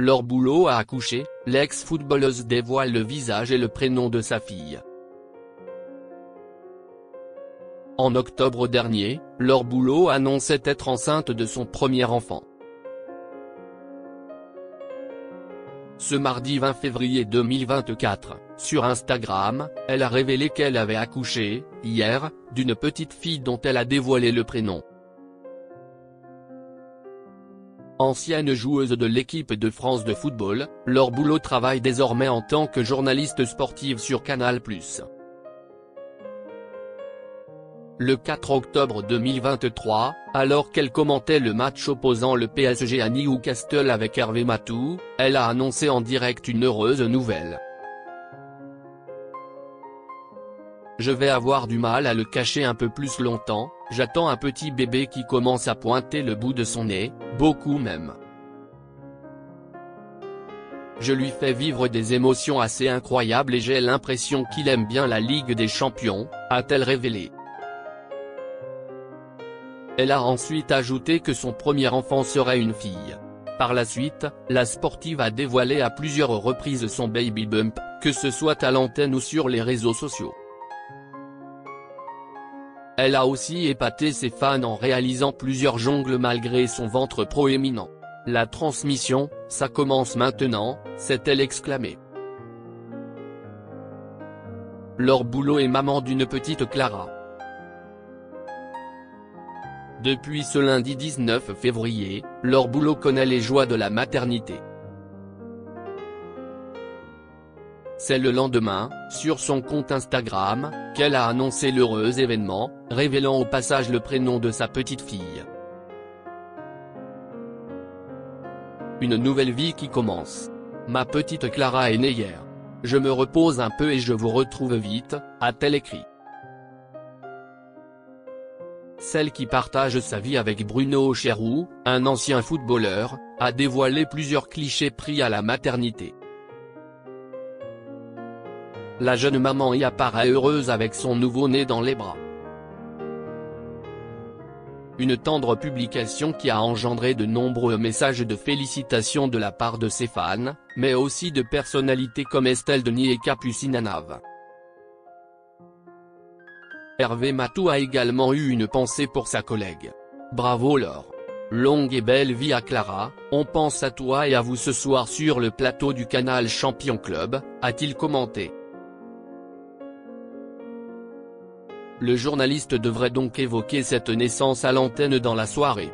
Laure Boulot a accouché, l'ex-footballeuse dévoile le visage et le prénom de sa fille. En octobre dernier, Laure Boulot annonçait être enceinte de son premier enfant. Ce mardi 20 février 2024, sur Instagram, elle a révélé qu'elle avait accouché, hier, d'une petite fille dont elle a dévoilé le prénom. Ancienne joueuse de l'équipe de France de football, Laure Boulot travaille désormais en tant que journaliste sportive sur Canal+. Le 4 octobre 2023, alors qu'elle commentait le match opposant le PSG à Newcastle avec Hervé Matou, elle a annoncé en direct une heureuse nouvelle. Je vais avoir du mal à le cacher un peu plus longtemps, j'attends un petit bébé qui commence à pointer le bout de son nez, beaucoup même. Je lui fais vivre des émotions assez incroyables et j'ai l'impression qu'il aime bien la Ligue des Champions, a-t-elle révélé. Elle a ensuite ajouté que son premier enfant serait une fille. Par la suite, la sportive a dévoilé à plusieurs reprises son baby bump, que ce soit à l'antenne ou sur les réseaux sociaux. Elle a aussi épaté ses fans en réalisant plusieurs jongles malgré son ventre proéminent. La transmission, ça commence maintenant, s'est-elle exclamée. Leur boulot est maman d'une petite Clara. Depuis ce lundi 19 février, Laure Boulot connaît les joies de la maternité. C'est le lendemain, sur son compte Instagram, qu'elle a annoncé l'heureux événement, révélant au passage le prénom de sa petite fille. Une nouvelle vie qui commence. Ma petite Clara est née hier. Je me repose un peu et je vous retrouve vite, a-t-elle écrit. Celle qui partage sa vie avec Bruno Cherou, un ancien footballeur, a dévoilé plusieurs clichés pris à la maternité. La jeune maman y apparaît heureuse avec son nouveau-né dans les bras. Une tendre publication qui a engendré de nombreux messages de félicitations de la part de ses fans, mais aussi de personnalités comme Estelle Denis et Capucine Anave. Hervé Matou a également eu une pensée pour sa collègue. Bravo Laure. Longue et belle vie à Clara, on pense à toi et à vous ce soir sur le plateau du canal Champion Club, a-t-il commenté. Le journaliste devrait donc évoquer cette naissance à l'antenne dans la soirée.